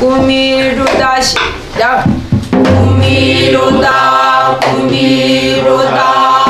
꾸미루다. 시작 꾸미루다. 꾸미루다.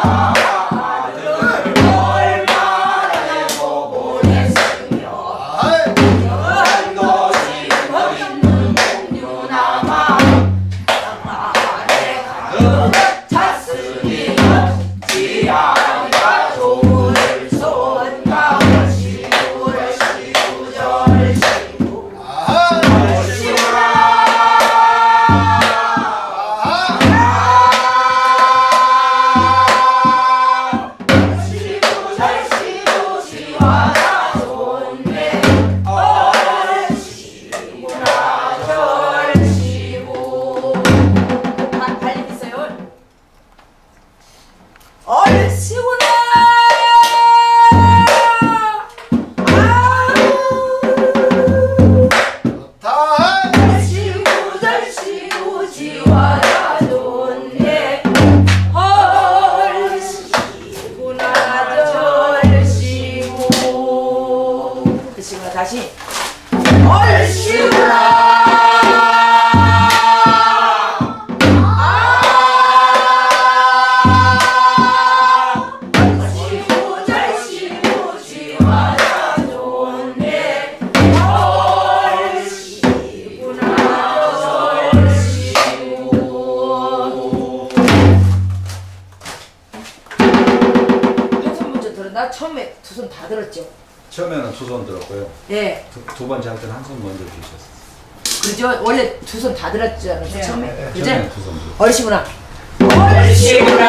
Oh! Bye. 처음에 두 손 다 들었죠. 처음에는 두 손 들었고요. 예. 두, 두 번째 할 때는 한 손 먼저 주셨어요. 그죠? 원래 두 손 다 들었죠? 네. 처음에. 네, 네, 그죠? 처음에 두손 들었어요. 얼씨구나. 얼씨구나.